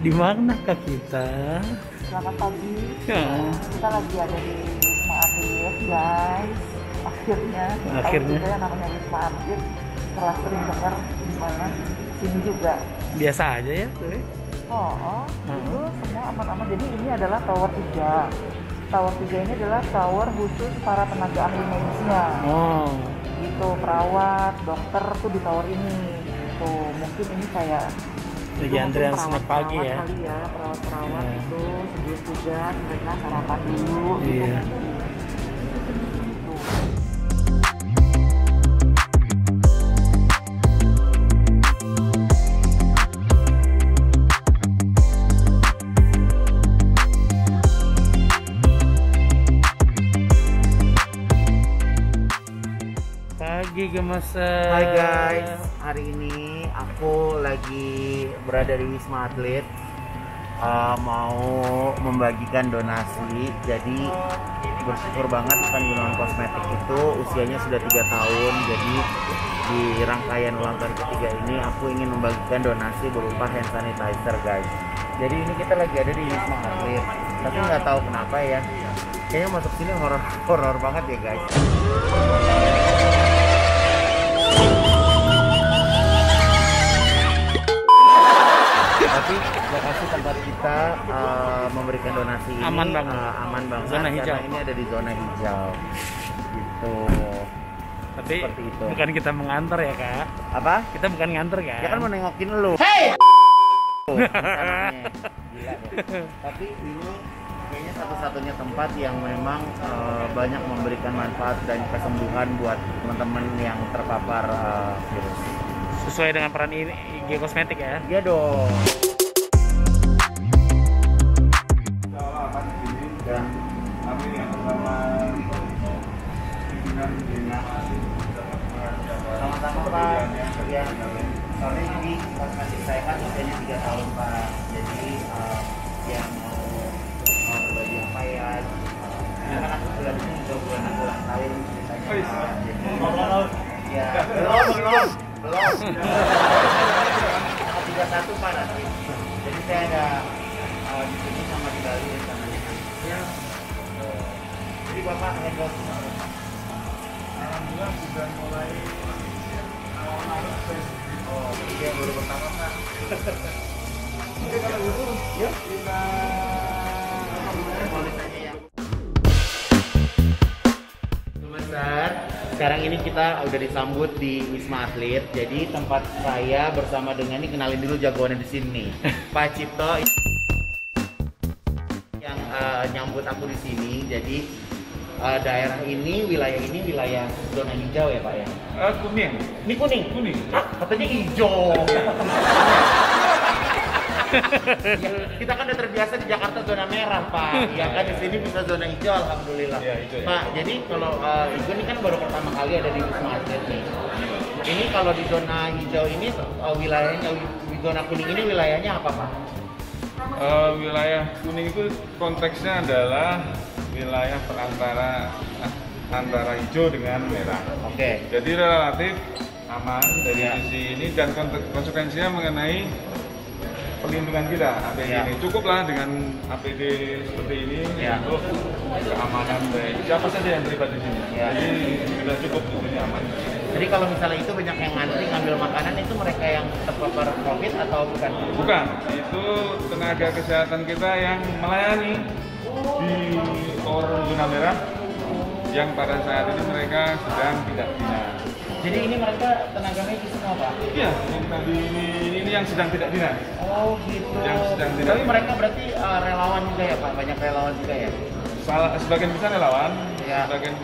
Di manakah kita? Selamat pagi. Ya. Kita lagi ada di Wisma Atlet, guys. Akhirnya. Akhirnya. Juga yang namanya Wisma Atlet. Setelah sering dengar di mana sini juga. Biasa aja ya. tuh. Oh, oh Hmm. itu semua aman-aman. Jadi ini adalah tower 3. Tower 3 ini adalah tower khusus para tenaga ahli medisnya. Oh. Gitu, perawat, dokter tuh di tower ini. Tuh, mungkin ini kayak Lagi mungkin snack pagi ya. kali ya perawat-perawat Iya. itu sebelum tugas mereka sarapan dulu Iya. Gitu. Pagi gemesan. Hai guys, hari ini aku lagi berada di Wisma Atlet Uh, mau membagikan donasi. Jadi bersyukur banget kan Gunawan Kosmetik itu usianya sudah tiga tahun. Jadi di rangkaian ulang tahun ketiga ini aku ingin membagikan donasi berupa hand sanitizer guys. Jadi ini kita lagi ada di Wisma Atlet, tapi nggak tahu kenapa ya. Kayaknya masuk sini horor horor banget ya guys. Tapi lokasi tempat kita uh, memberikan donasi ini Aman banget. uh, aman banget Zona karena hijau. ini ada di zona hijau gitu Tapi Seperti itu. bukan kita mengantar ya kak. apa Kita bukan nganter kan. ya kan mau nengokin lu hey gila deh. tapi ini kayaknya satu-satunya tempat yang memang uh, banyak memberikan manfaat dan kesembuhan buat teman-teman yang terpapar uh, virus Sesuai dengan peran ini IG kosmetik ya. iya dong. Sama-sama Pak. Ya. Soalnya ini kosmetik saya kan usianya 3 tahun tahun ceritanya Pak. Jadi ya belum belum belum. Tanggal 31 Pak nanti. Jadi saya ada eh, di sini sama di Bali rencananya. Ya. Jadi Bapak handle semua. Alhamdulillah sudah mulai awal Maret saya Oh, ini yang baru pertama Pak. Oke kalau gitu Yuk. kita Sekarang ini kita udah disambut di Wisma Atlet. Jadi tempat saya bersama dengan ini kenalin dulu jagoannya di sini. Pak Cipto yang eh, nyambut aku di sini. Jadi eh, daerah ini, wilayah ini wilayah zona hijau ya Pak ya. Eh, kuning Ini kuning. kuning Ah, katanya hijau. Ya, kita kan udah terbiasa di Jakarta zona merah, Pak. Ya kan di sini bisa zona hijau, alhamdulillah. Iya, hijau, ya. Pak, jadi kalau uh, Igun ini kan baru pertama kali ada di Wisma Atlet nih. Ini kalau di zona hijau ini uh, wilayahnya di zona kuning ini wilayahnya apa, Pak? Eh, wilayah kuning itu konteksnya adalah wilayah perantara antara hijau dengan merah Oke. jadi relatif aman dari Ya. sisi ini dan konse- konsekuensinya mengenai perlindungan kita APD Ya. ini cukuplah dengan APD seperti ini Ya. untuk keamanan baik siapa saja yang terlibat di sini Ya. jadi sudah cukup di sini aman Jadi kalau misalnya itu banyak yang ngantri ngambil makanan itu mereka yang terpapar COVID atau bukan? Bukan, itu tenaga kesehatan kita yang melayani di Tower Zona Merah yang pada saat ini mereka sedang tidak dinas. Jadi ini mereka tenaga medis semua pak? Iya, yang tadi ini, ini yang sedang tidak dinas. Oh gitu. Yang sedang tidak- Tapi mereka berarti uh, relawan juga ya pak? Banyak relawan juga ya? Salah, sebagian besar relawan, Ya. sebagian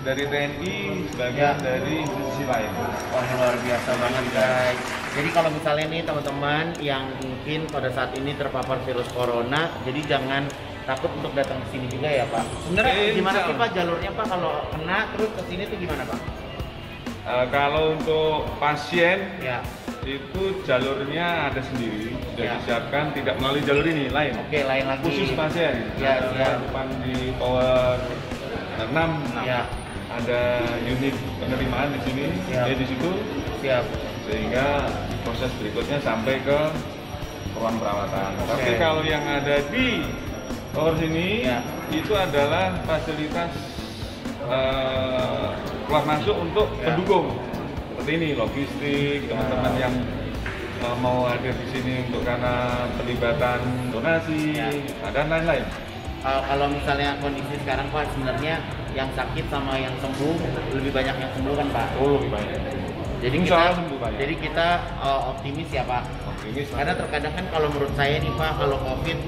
dari TNI, sebagian Ya. dari institusi lain. Wah luar biasa banget guys. Jadi kalau misalnya nih teman-teman yang mungkin pada saat ini terpapar virus corona, jadi jangan takut untuk datang ke sini juga ya Pak. Sebenarnya Insya gimana sih. Pak jalurnya Pak kalau kena terus ke sini tuh gimana Pak? Eh, kalau untuk pasien Ya. itu jalurnya ada sendiri, sudah Ya. disiapkan tidak melalui jalur ini, lain. Oke lain lagi. Khusus pasien. Ya, Ada ya. depan di tower 6, Ya. ada unit penerimaan di sini, Ya. ya di situ Siap. sehingga proses berikutnya sampai ke ruang perawatan. Oke. Tapi kalau yang ada di tower sini Ya. itu adalah fasilitas eh, keluar masuk untuk Ya. pendukung seperti ini logistik teman-teman yang eh, mau hadir di sini untuk karena pelibatan donasi Ya. dan lain-lain. Uh, kalau misalnya kondisi sekarang Pak sebenarnya yang sakit sama yang sembuh lebih banyak yang sembuh kan Pak. Oh lebih banyak. Jadi Insya kita sembuh banyak. jadi kita uh, optimis ya Pak. Optimis. Karena terkadang kan kalau menurut saya nih Pak, kalau COVID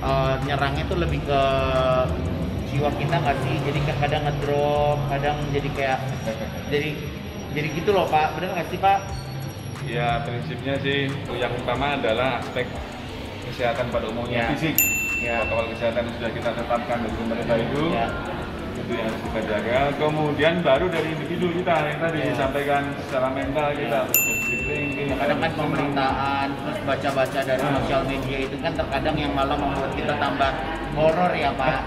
uh, nyerangnya tuh lebih ke jiwa kita nggak sih? Jadi kayak kadang ngedrop, kadang jadi kayak jadi jadi gitu loh Pak. Bener nggak sih Pak? Ya prinsipnya sih yang utama adalah aspek kesehatan pada umumnya Ya. fisik. Ya. Protokol kesehatan yang sudah kita tetapkan dari pemerintah itu Ya. itu yang harus kita jaga. Kemudian baru dari individu kita yang tadi Ya. disampaikan secara mental kita positive thinking. Kadang kan pemberitaan, terus baca-baca dari Ah. sosial media itu kan terkadang yang malah membuat kita tambah horor ya Pak.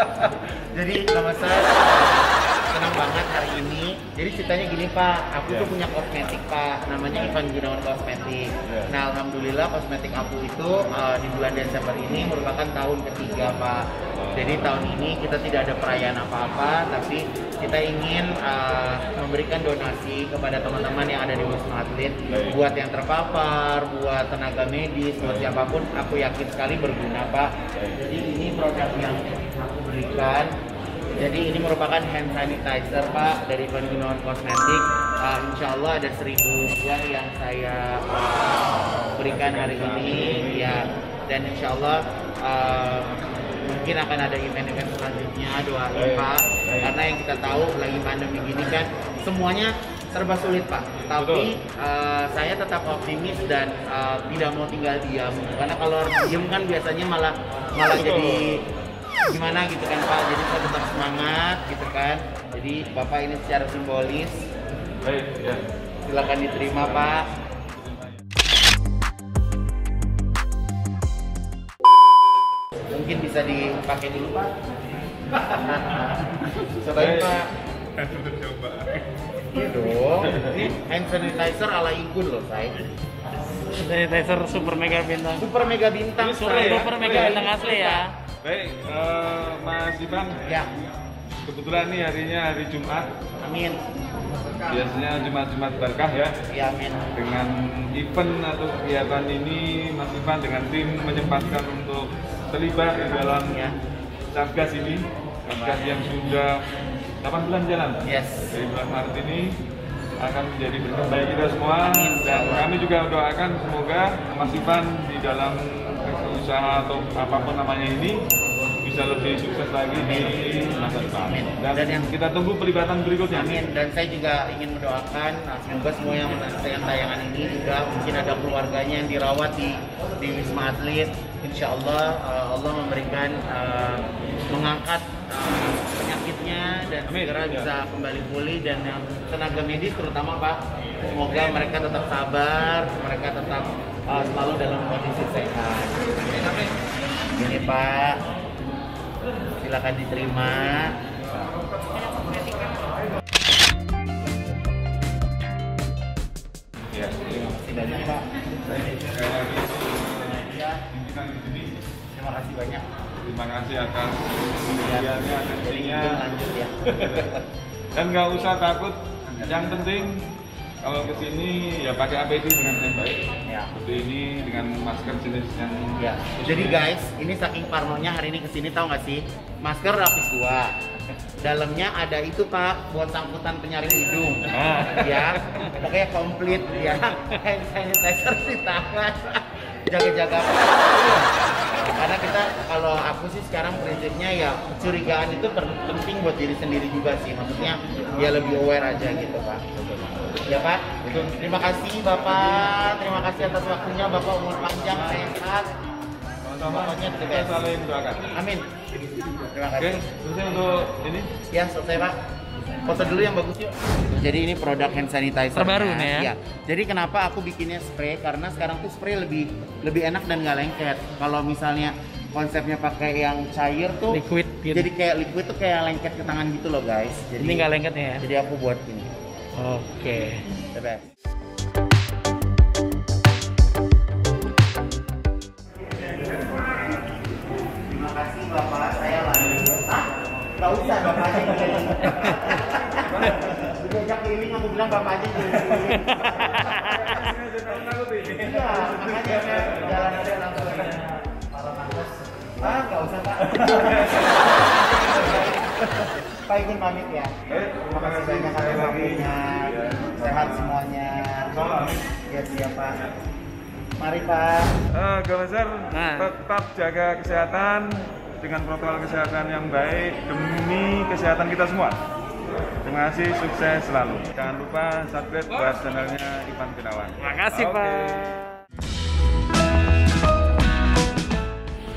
Jadi nama saya banget hari ini. Jadi ceritanya gini Pak, aku Ya. tuh punya kosmetik Pak, namanya Ivan Gunawan Kosmetik. Ya. Nah alhamdulillah kosmetik aku itu uh, di bulan Desember ini merupakan tahun ketiga Pak. Jadi tahun ini kita tidak ada perayaan apa-apa, tapi kita ingin uh, memberikan donasi kepada teman-teman yang ada di Wisma Atlet Baik. buat yang terpapar, buat tenaga medis, buat siapa pun, aku yakin sekali berguna Pak. Jadi ini produk yang aku berikan. Jadi ini merupakan hand sanitizer Pak dari Van Gunawan Kosmetik. Uh, insya Allah ada seribu buah yang saya uh, berikan hari ini ya. Dan insya Allah uh, mungkin akan ada event-event selanjutnya doain. Pak. Karena yang kita tahu lagi pandemi gini kan semuanya serba sulit Pak. Tapi uh, saya tetap optimis dan uh, tidak mau tinggal diam. Karena kalau diam kan biasanya malah malah Betul. jadi gimana gitu kan Pak. Jadi saya tetap semangat gitu kan. Jadi Bapak ini secara simbolis Baik, ya. silakan diterima Pak. Mungkin bisa dipakai dulu Pak. Cobain. Pak. Coba. Iya dong. Ini hand sanitizer ala Igun loh, saya. Sanitizer super mega bintang. Super mega bintang. Ya? Super mega bintang asli ya. Baik, eh, Mas Ivan. Ya, Kebetulan nih harinya hari Jumat. amin. Biasanya Jumat-Jumat berkah ya. Ya, amin. dengan event atau kegiatan ini Mas Ivan dengan tim menyempatkan untuk terlibat di dalam Ya. Satgas ini Satgas yang sudah 8 bulan jalan Yes. dari bulan Maret ini akan menjadi berkah bagi kita semua Amin. dan kami juga doakan semoga Mas Ivan di dalam usaha atau apa pun namanya ini bisa lebih sukses lagi di masa depan dan, Dan yang- kita tunggu pelibatan berikutnya Amin. Dan saya juga ingin mendoakan nah, semoga semua yang menyaksikan tayangan ini juga mungkin ada keluarganya yang dirawat di di Wisma Atlet. Insya Allah uh, Allah memberikan uh, mengangkat uh, penyakitnya dan Amin. segera Ya. bisa kembali pulih dan yang tenaga medis terutama Pak semoga mereka tetap sabar, mereka tetap uh, selalu dalam kondisi sehat. Ini Pak, silakan diterima. ya. Pak. Pimpinan di sini terima kasih banyak. Terima kasih atas kemudiannya, atensinya. lanjut ya. Dan nggak usah takut. Yang penting kalau ke sini ya pakai APD dengan yang baik. Ya. Seperti ini dengan masker jenis yang Ya. Jadi guys, ini saking parnonya hari ini ke sini tahu nggak sih? Masker lapis dua, dalamnya ada itu pak buat sangkutan penyaring hidung Ah. ya pokoknya komplit ya hand sanitizer di tangan jaga-jaga karena kita kalau aku sih sekarang prinsipnya ya kecurigaan itu penting buat diri sendiri juga sih. Maksudnya dia lebih aware aja gitu pak. Ya pak. Terima kasih bapak. Terima kasih atas waktunya. Bapak umur panjang sehat. Pokoknya kita saling doakan. amin. Terima Oke, kasih terusnya untuk ini? Ya selesai pak. Foto dulu yang bagus yuk. Jadi ini produk hand sanitizer. Terbaru nih ya? Jadi kenapa aku bikinnya spray? Karena sekarang tuh spray lebih lebih enak dan nggak lengket. Kalau misalnya konsepnya pakai yang cair tuh Liquid gitu. Jadi kayak liquid tuh kayak lengket ke tangan gitu loh guys. Jadi Ini nggak lengket ya? Jadi aku buat ini. Oke. The best. Terima kasih Bapak, saya lanjut. Ah, nggak usah Bapak. Diajak keliling aku bilang Bapak aja. Iya, makanya saya jalan aja langsung. Ah, nggak usah Pak. Pak izin pamit ya. Terima kasih banyak atas waktunya. Sehat semuanya. Ya siap Pak. Mari Pak. Eh, Gawasar Nah. tetap jaga kesehatan dengan protokol kesehatan yang baik demi kesehatan kita semua. Terima kasih, sukses selalu. Jangan lupa subscribe buat channelnya Ivan Gunawan. Makasih Oke. Pak.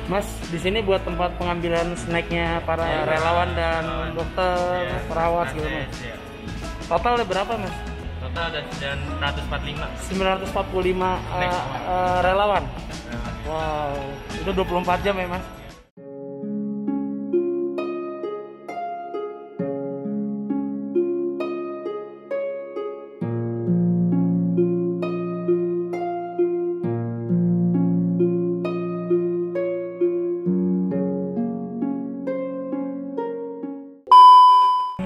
Mas, di sini buat tempat pengambilan snacknya para relawan dan dokter, perawat gitu mas. Total ada berapa mas? Total ada 945. 945 eh, eh, relawan. Wow, itu 24 jam ya mas?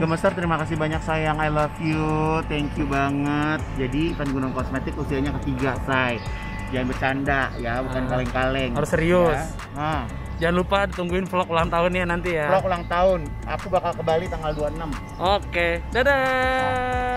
Gemesar terima kasih banyak sayang. I love you. Thank you banget. Jadi Ivan Gunung Kosmetik usianya ketiga say. Jangan bercanda ya. Bukan kaleng-kaleng. Harus serius. ya. nah, Jangan lupa ditungguin vlog ulang tahunnya nanti ya. vlog ulang tahun. Aku bakal ke Bali tanggal 26 Oke, dadah.